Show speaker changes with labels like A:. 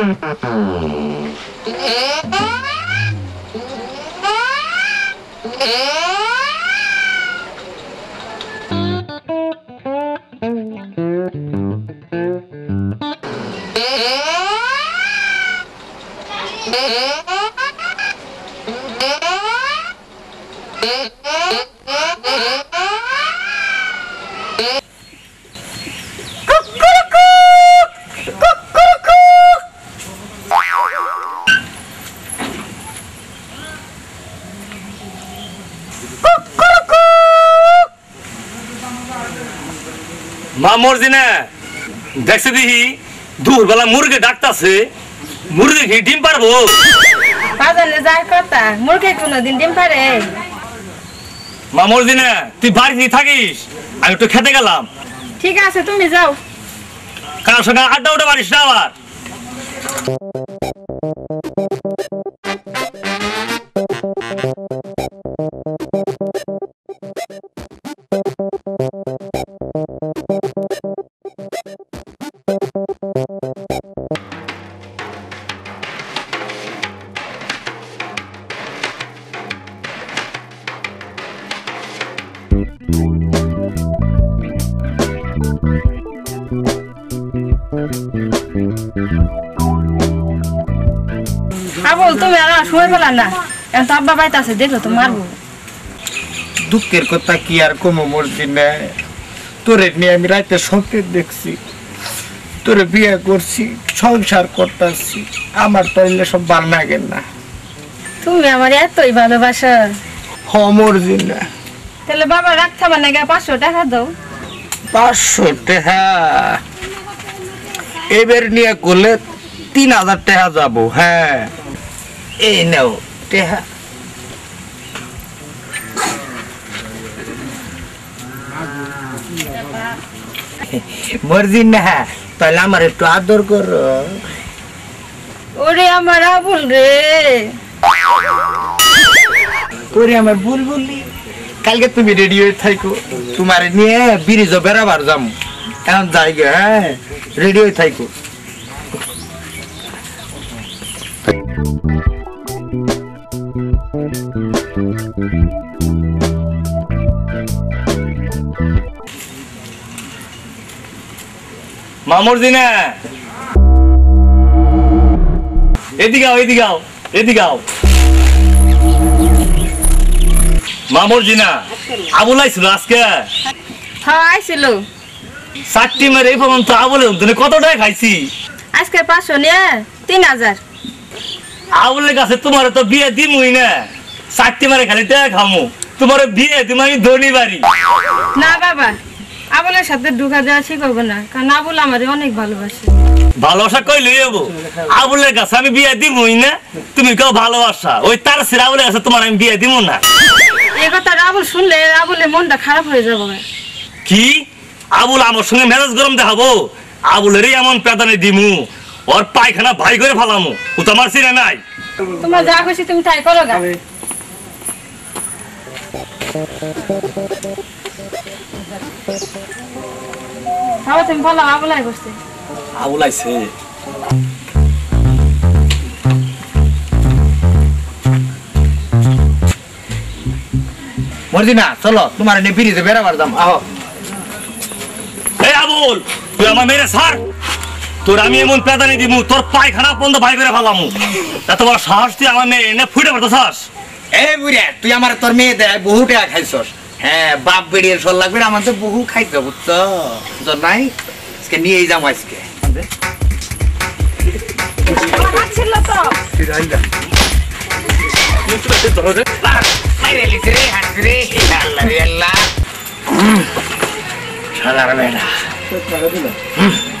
A: Yeah. মা মরজি না দেখছে দেখি দুপুরবেলা মুরগি ডাকতাছে মুরগি কি ডিম পারব
B: বাজারে যার কথা মুরগি কোনোদিন ডিম পারে
A: মা মরজি না তুই বাড়িতে থাকিস আমি একটু খেতে গেলাম।
B: ঠিক আছে তুমি যাও।
A: কার সঙ্গে আড্ডা উঠে পারিস না আবার?
B: আবল তুমি আর সময় পেলা না। এখন তো আব্বা বাড়িতে আছে দেখল তো মারবো।
C: দুঃখের কথা কি আর কমো মর্জি নেই তোরে নিয়ে আমি রাতে স্বপ্নে দেখছি। তোরে বিয়ে করছি সংসার করতেছি। আমার তো এগুলো সব ভালো লাগে না।
B: তুমি আমার এতই ভালোবাসা।
C: হ মর্জি না
B: তাহলে বাবা রাখতে আমার নাকি পাঁচশো টাকা দাও?
C: পাঁচশো টাকা? এবার নিয়ে করলে তিন হাজার টাকা যাব হ্যাঁ। এই নাও টাকা। মর্জি না তাহলে আমার একটু আদর করো।
B: ওরে আমার আবুল রে।
C: ওরে আমার ভুল বললি কালকে তুমি রেডি হয়ে থাকো তোমার নিয়ে ব্রিজ বেড়াবার যাম। এখন যাই হ্যাঁ। রেডি হয়ে থাকো
A: মা মরজি না এদিকে আও এদিকে আও এদিকে আও। মা মরজি আবুল আইছিল আজকে?
B: হ্যাঁ আইছিল।
A: চারটি মেরে এই পর্যন্ত আবুলে তুমি কত টাকা খাইছি?
B: আজকে পাঁচশো নিয়ে তিন হাজার।
A: আবুলের কাছে তোমার তো বিয়ে দিমুই না। চারটি মারে খালি টাকা খামু। তোমার বিয়ে তুমি আমি ধনী বাড়ি।
B: না বাবা আবুলের সাথে ঢুকা ঠিক হবে না কারণ আবুল আমার অনেক ভালোবাসে।
A: ভালোবাসা কইলে যাব আবুলের কাছে আমি বিয়ে দিমুই না। তুমি কেউ ভালোবাসা। ওই তার সিরা আবুলের কাছে তোমার আমি বিয়ে দিমু না।
B: এই কথা আবুল শুনলে আবুলের মনটা খারাপ হয়ে যাবে।
A: কি? আবুল আমার সঙ্গে মেজাজ গরম দেখাবো। আবুলেরই এমন পেদানে দিমু। ওর পায়খানা ভাই করে ফালামু। ও তো আমার সিনে নাই?
B: তোমার যা খুশি তুমি তাই করো গা। বাবা তুমি বলো আবুলাই বসতে
A: আবুল আইছে।
C: মর্জি না চলো তোমার নিয়ে ব্রিজে বেড়াবার দাম আহ।
A: এই আবুল তুই আমার মেরে সার তোর আমি এমন পেদানি দিমু তোর পায়খানা বন্ধ ভাই করে ফালামু। এত বড় সাহস তুই আমার মেয়ে এনে ফুটে পড়তে চাস
C: এ বুড়া তুই আমার তোর মেয়ে দেয় বহু টাকা খাইছস। হ্যাঁ বাপ বেড়িয়ে সল লাগবে আমার তো বহু খাইতে বুঝছ? বুঝছ নাই? আজকে নিয়েই যাম আজকে।
B: ছিল তো।
C: আরে লিখে রে হাত রে আল্লাহ। রে আল্লাহ শালার বেটা